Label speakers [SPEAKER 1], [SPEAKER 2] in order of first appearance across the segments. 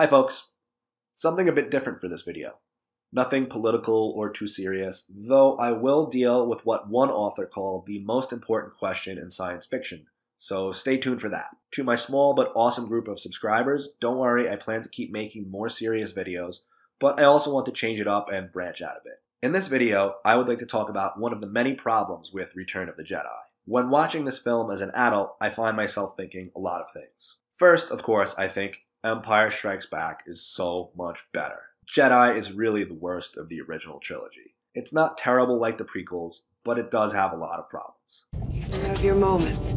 [SPEAKER 1] Hi folks. Something a bit different for this video. Nothing political or too serious, though I will deal with what one author called the most important question in science fiction, so stay tuned for that. To my small but awesome group of subscribers, don't worry, I plan to keep making more serious videos, but I also want to change it up and branch out a bit. In this video, I would like to talk about one of the many problems with Return of the Jedi. When watching this film as an adult, I find myself thinking a lot of things. First, of course, I think Empire Strikes Back is so much better. Jedi is really the worst of the original trilogy. It's not terrible like the prequels, but it does have a lot of problems.
[SPEAKER 2] You have your moments.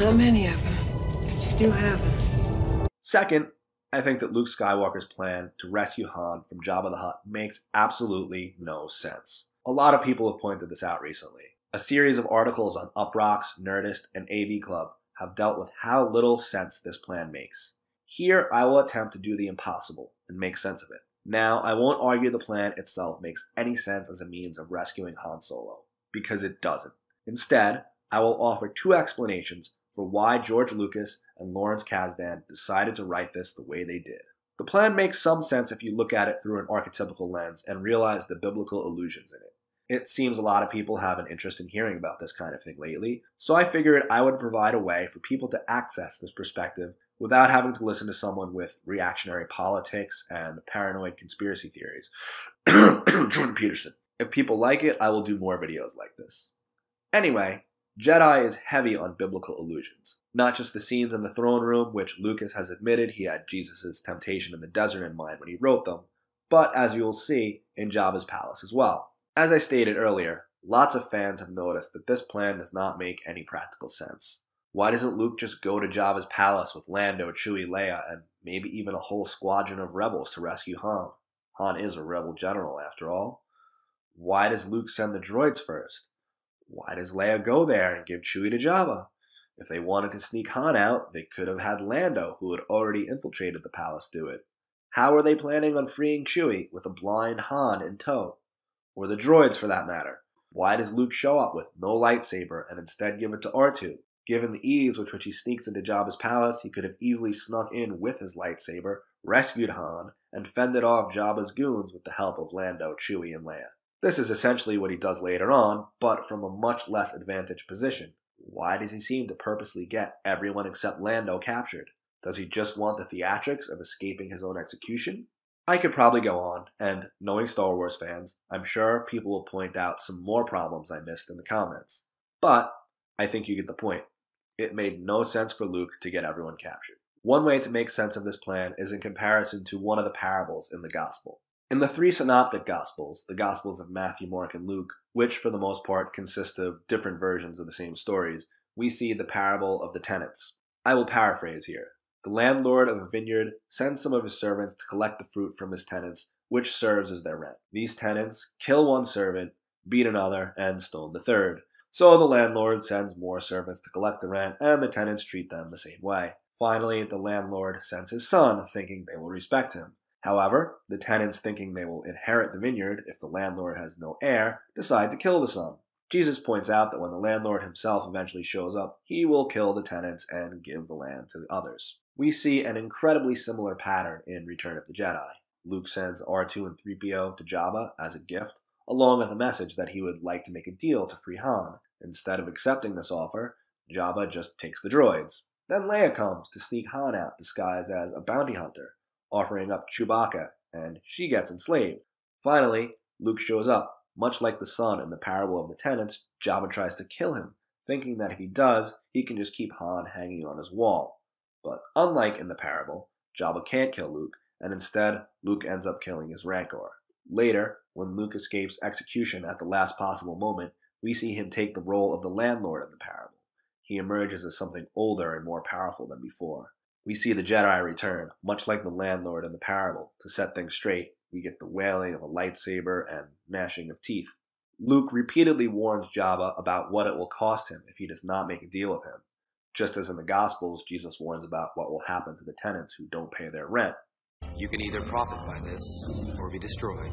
[SPEAKER 2] Not many of them, but you do have them.
[SPEAKER 1] Second, I think that Luke Skywalker's plan to rescue Han from Jabba the Hutt makes absolutely no sense. A lot of people have pointed this out recently. A series of articles on Uproxx, Nerdist, and AV Club have dealt with how little sense this plan makes. Here, I will attempt to do the impossible and make sense of it. Now, I won't argue the plan itself makes any sense as a means of rescuing Han Solo, because it doesn't. Instead, I will offer two explanations for why George Lucas and Lawrence Kasdan decided to write this the way they did. The plan makes some sense if you look at it through an archetypical lens and realize the biblical allusions in it. It seems a lot of people have an interest in hearing about this kind of thing lately, so I figured I would provide a way for people to access this perspective without having to listen to someone with reactionary politics and paranoid conspiracy theories. Jordan Peterson. If people like it, I will do more videos like this. Anyway, Jedi is heavy on biblical allusions. Not just the scenes in the throne room, which Lucas has admitted he had Jesus' temptation in the desert in mind when he wrote them, but as you will see, in Jabba's palace as well. As I stated earlier, lots of fans have noticed that this plan does not make any practical sense. Why doesn't Luke just go to Jabba's palace with Lando, Chewie, Leia, and maybe even a whole squadron of rebels to rescue Han? Han is a rebel general, after all. Why does Luke send the droids first? Why does Leia go there and give Chewie to Jabba? If they wanted to sneak Han out, they could have had Lando, who had already infiltrated the palace, do it. How are they planning on freeing Chewie with a blind Han in tow? Or the droids, for that matter? Why does Luke show up with no lightsaber and instead give it to R2? Given the ease with which he sneaks into Jabba's palace, he could have easily snuck in with his lightsaber, rescued Han, and fended off Jabba's goons with the help of Lando, Chewie, and Leia. This is essentially what he does later on, but from a much less advantaged position. Why does he seem to purposely get everyone except Lando captured? Does he just want the theatrics of escaping his own execution? I could probably go on, and knowing Star Wars fans, I'm sure people will point out some more problems I missed in the comments. But I think you get the point it made no sense for Luke to get everyone captured. One way to make sense of this plan is in comparison to one of the parables in the Gospel. In the three synoptic Gospels, the Gospels of Matthew, Mark, and Luke, which for the most part consist of different versions of the same stories, we see the parable of the tenants. I will paraphrase here. The landlord of a vineyard sends some of his servants to collect the fruit from his tenants, which serves as their rent. These tenants kill one servant, beat another, and stone the third. So the landlord sends more servants to collect the rent, and the tenants treat them the same way. Finally, the landlord sends his son, thinking they will respect him. However, the tenants, thinking they will inherit the vineyard if the landlord has no heir, decide to kill the son. Jesus points out that when the landlord himself eventually shows up, he will kill the tenants and give the land to the others. We see an incredibly similar pattern in Return of the Jedi. Luke sends R2 and 3PO to Jabba as a gift, along with a message that he would like to make a deal to free Han. Instead of accepting this offer, Jabba just takes the droids. Then Leia comes to sneak Han out disguised as a bounty hunter, offering up Chewbacca, and she gets enslaved. Finally, Luke shows up. Much like the son in the parable of the tenants, Jabba tries to kill him, thinking that if he does, he can just keep Han hanging on his wall. But unlike in the parable, Jabba can't kill Luke, and instead, Luke ends up killing his Rancor. Later, when Luke escapes execution at the last possible moment, we see him take the role of the landlord in the parable. He emerges as something older and more powerful than before. We see the Jedi return, much like the landlord in the parable. To set things straight, we get the wailing of a lightsaber and gnashing of teeth. Luke repeatedly warns Jabba about what it will cost him if he does not make a deal with him. Just as in the Gospels, Jesus warns about what will happen to the tenants who don't pay their rent.
[SPEAKER 3] You can either profit by this or be destroyed.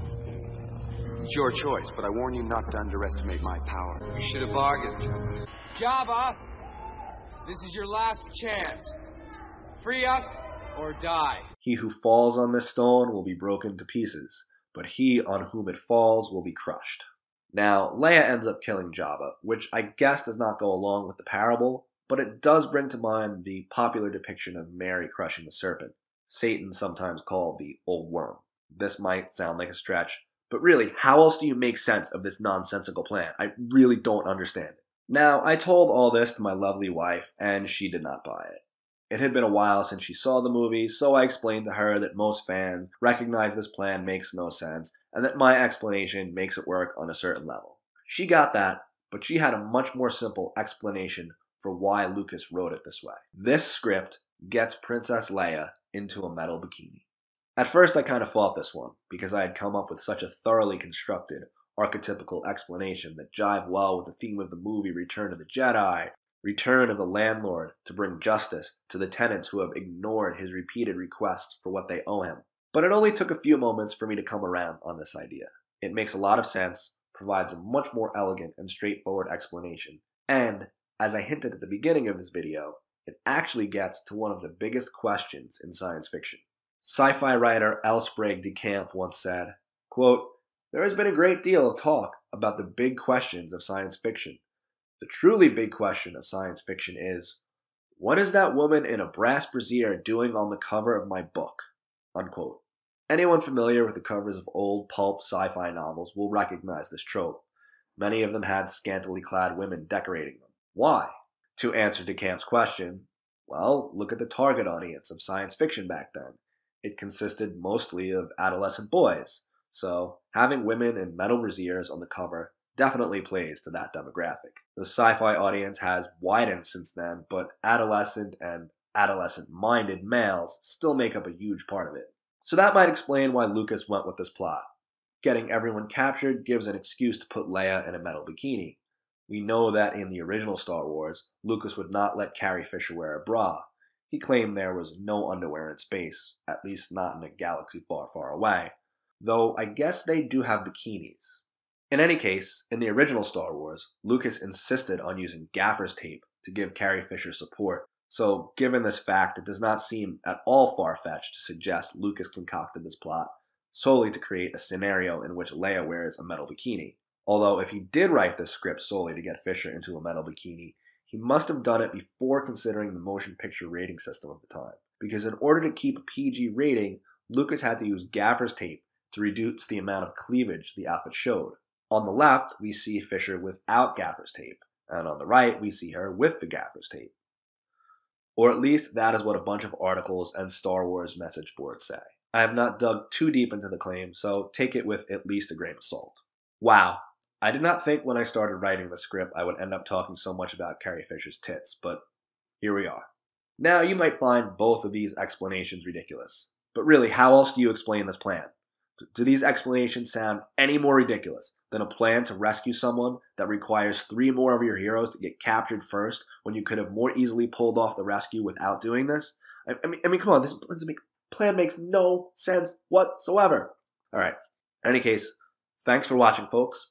[SPEAKER 4] It's your choice, but I warn you not to underestimate my power.
[SPEAKER 3] You should have bargained.
[SPEAKER 5] Jabba, this is your last chance. Free us, or die.
[SPEAKER 1] He who falls on this stone will be broken to pieces, but he on whom it falls will be crushed. Now, Leia ends up killing Jabba, which I guess does not go along with the parable, but it does bring to mind the popular depiction of Mary crushing the serpent, Satan sometimes called the Old Worm. This might sound like a stretch, but really, how else do you make sense of this nonsensical plan? I really don't understand it. Now, I told all this to my lovely wife, and she did not buy it. It had been a while since she saw the movie, so I explained to her that most fans recognize this plan makes no sense, and that my explanation makes it work on a certain level. She got that, but she had a much more simple explanation for why Lucas wrote it this way. This script gets Princess Leia into a metal bikini. At first, I kind of fought this one, because I had come up with such a thoroughly constructed, archetypical explanation that jived well with the theme of the movie Return of the Jedi, return of the landlord to bring justice to the tenants who have ignored his repeated requests for what they owe him. But it only took a few moments for me to come around on this idea. It makes a lot of sense, provides a much more elegant and straightforward explanation, and, as I hinted at the beginning of this video, it actually gets to one of the biggest questions in science fiction. Sci-fi writer L. Sprague de Camp once said, quote, There has been a great deal of talk about the big questions of science fiction, the truly big question of science fiction is what is that woman in a brass brassiere doing on the cover of my book? Unquote. Anyone familiar with the covers of old pulp sci fi novels will recognize this trope. Many of them had scantily clad women decorating them. Why? To answer de Camp's question, well, look at the target audience of science fiction back then. It consisted mostly of adolescent boys, so having women in metal brassieres on the cover definitely plays to that demographic. The sci fi audience has widened since then, but adolescent and adolescent minded males still make up a huge part of it. So that might explain why Lucas went with this plot. Getting everyone captured gives an excuse to put Leia in a metal bikini. We know that in the original Star Wars, Lucas would not let Carrie Fisher wear a bra. He claimed there was no underwear in space, at least not in a galaxy far, far away. Though I guess they do have bikinis. In any case, in the original Star Wars, Lucas insisted on using gaffer's tape to give Carrie Fisher support, so given this fact, it does not seem at all far-fetched to suggest Lucas concocted this plot solely to create a scenario in which Leia wears a metal bikini. Although if he did write this script solely to get Fisher into a metal bikini, he must have done it before considering the motion picture rating system of the time. Because in order to keep a PG rating, Lucas had to use gaffer's tape to reduce the amount of cleavage the outfit showed. On the left, we see Fisher without gaffer's tape, and on the right, we see her with the gaffer's tape. Or at least that is what a bunch of articles and Star Wars message boards say. I have not dug too deep into the claim, so take it with at least a grain of salt. Wow, I did not think when I started writing the script I would end up talking so much about Carrie Fisher's tits, but here we are. Now, you might find both of these explanations ridiculous, but really, how else do you explain this plan? Do these explanations sound any more ridiculous than a plan to rescue someone that requires three more of your heroes to get captured first when you could have more easily pulled off the rescue without doing this? I, I mean, I mean, come on, this plan makes no sense whatsoever. All right. In any case, thanks for watching, folks.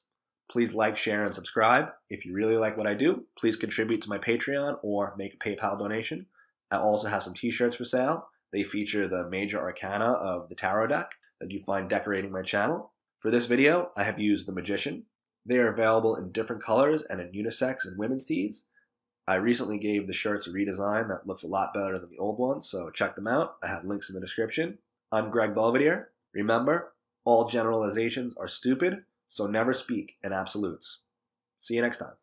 [SPEAKER 1] Please like, share, and subscribe. If you really like what I do, please contribute to my Patreon or make a PayPal donation. I also have some t-shirts for sale. They feature the major arcana of the tarot deck that you find decorating my channel. For this video, I have used the Magician. They are available in different colors and in unisex and women's tees. I recently gave the shirts a redesign that looks a lot better than the old ones, so check them out. I have links in the description. I'm Greg Belvedere. Remember, all generalizations are stupid, so never speak in absolutes. See you next time.